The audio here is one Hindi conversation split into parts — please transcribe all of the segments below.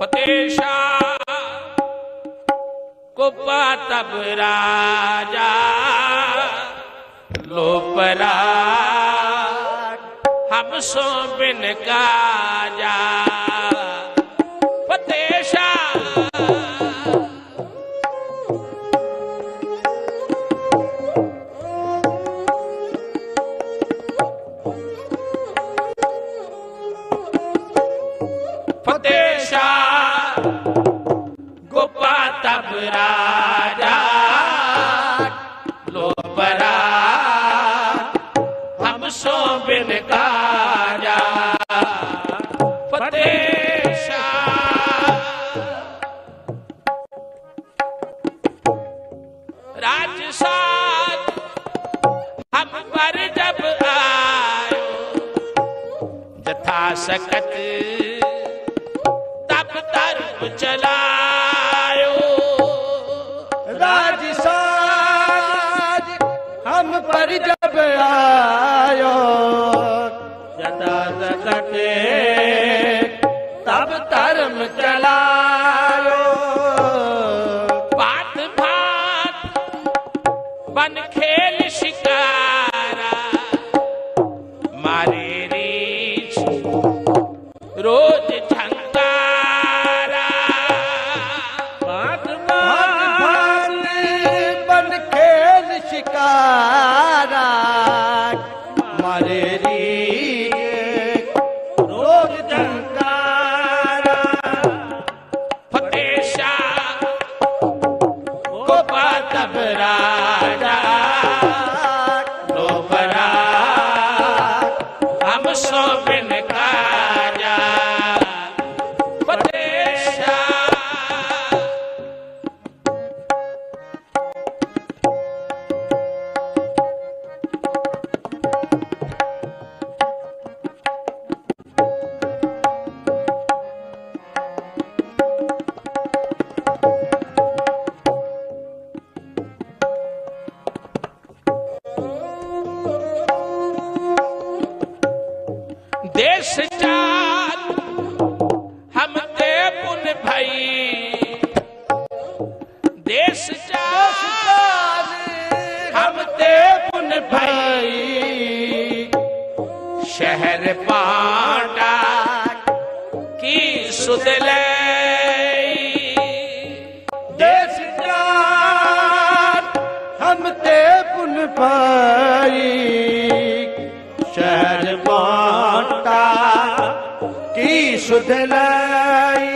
फतेशा कुपा तब राजा लोपरा हम सो बिन काजा तब राजा लोपरा हम सो बिन काजा पर आयो जथा सकत तब धर्म चलायो पर जब आयो जदा सकते तब धर्म चलायो। बात भात बन खेल शिकारा मारे रीछ रोज झंकारा। बात बात बन खेल शिकारा देश हम ते पुन भई। देश चाल हम ते पुन भई। शहर पाटा की सुदले देश जान हम ते पुन पाई की सुधलाई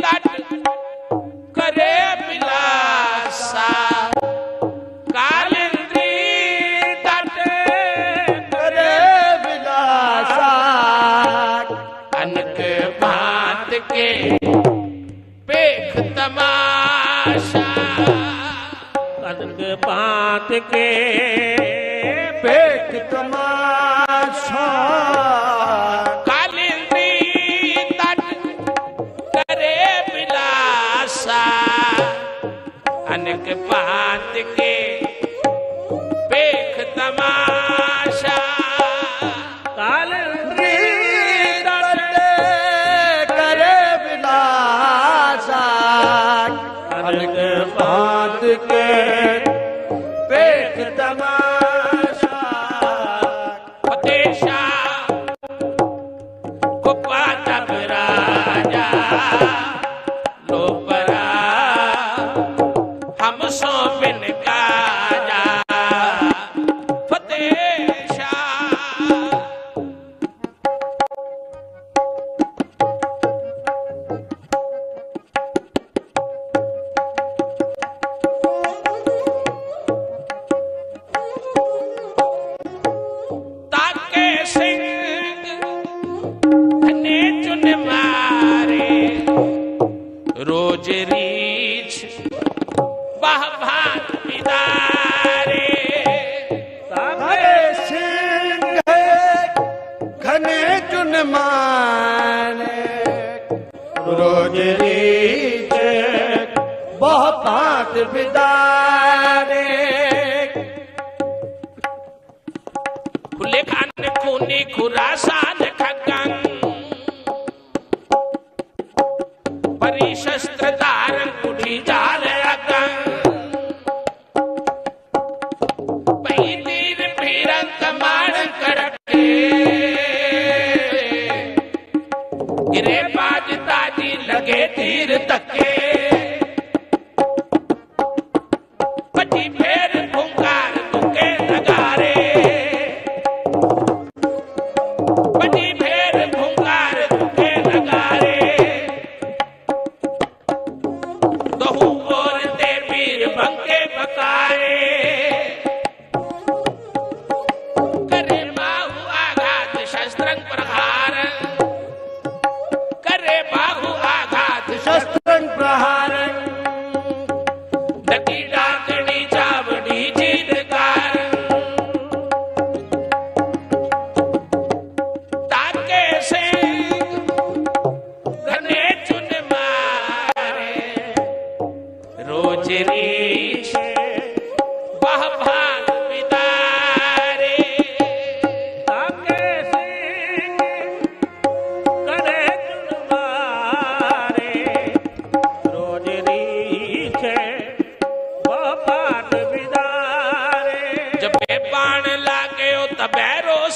तट करे बिलासा कालिंदी तट करे विलासा अनक भात के पेख तमाशा। पात के पेट तमाशा। সব बिदारे। खुले खान खूनी खुरासान खगन। परी शस्त्र धारन उठी जा गिरे बाज ताजी लगे तीर तके। Says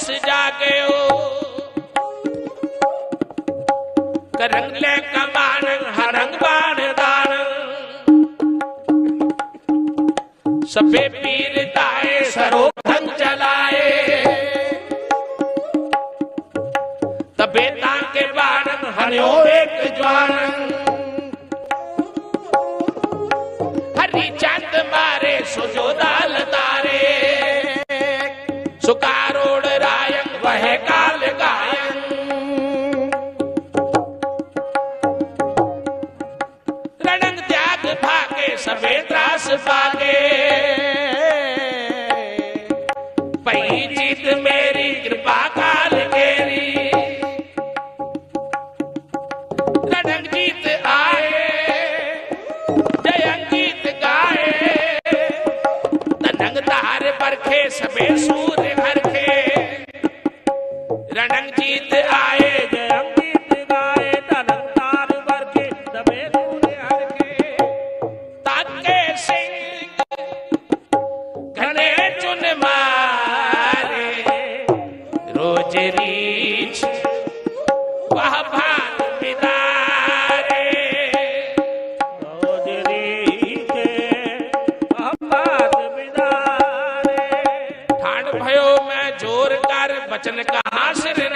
ਤਿਸ ਜਾਗਿਓ ਕਰੰਗ ਲੈ ਕਬਾਨ ਹਰੰਗ ਬਾਣ ਦਾਨ ਸਭੇ ਪੀ भयो मैं ज़ोर कर बचन कहा सिर